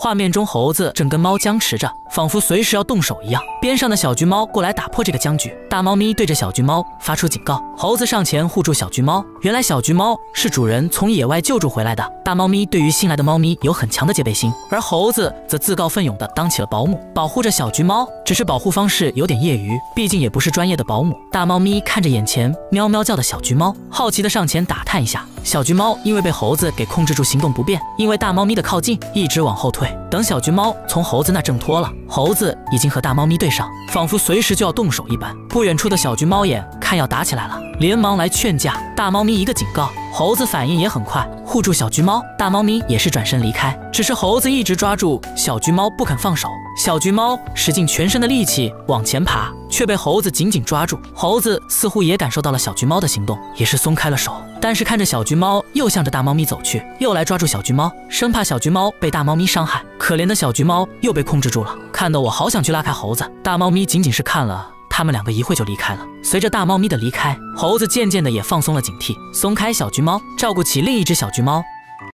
画面中，猴子正跟猫僵持着，仿佛随时要动手一样。边上的小橘猫过来打破这个僵局，大猫咪对着小橘猫发出警告，猴子上前护住小橘猫。原来小橘猫是主人从野外救助回来的。大猫咪对于新来的猫咪有很强的戒备心，而猴子则自告奋勇地当起了保姆，保护着小橘猫。只是保护方式有点业余，毕竟也不是专业的保姆。大猫咪看着眼前喵喵叫的小橘猫，好奇地上前打探一下。小橘猫因为被猴子给控制住，行动不便。因为大猫咪的靠近，一直往后退。等小橘猫从猴子那挣脱了，猴子已经和大猫咪对上，仿佛随时就要动手一般。不远处的小橘猫眼看要打起来了，连忙来劝架。大猫咪一个警告，猴子反应也很快，护住小橘猫。大猫咪也是转身离开。只是猴子一直抓住小橘猫不肯放手。小橘猫使尽全身的力气往前爬，却被猴子紧紧抓住。猴子似乎也感受到了小橘猫的行动，也是松开了手。但是看着小橘猫又向着大猫咪走去，又来抓住小橘猫，生怕小橘猫被大猫咪伤害。可怜的小橘猫又被控制住了，看得我好想去拉开猴子。大猫咪仅仅是看了他们两个一会就离开了。随着大猫咪的离开，猴子渐渐的也放松了警惕，松开小橘猫，照顾起另一只小橘猫。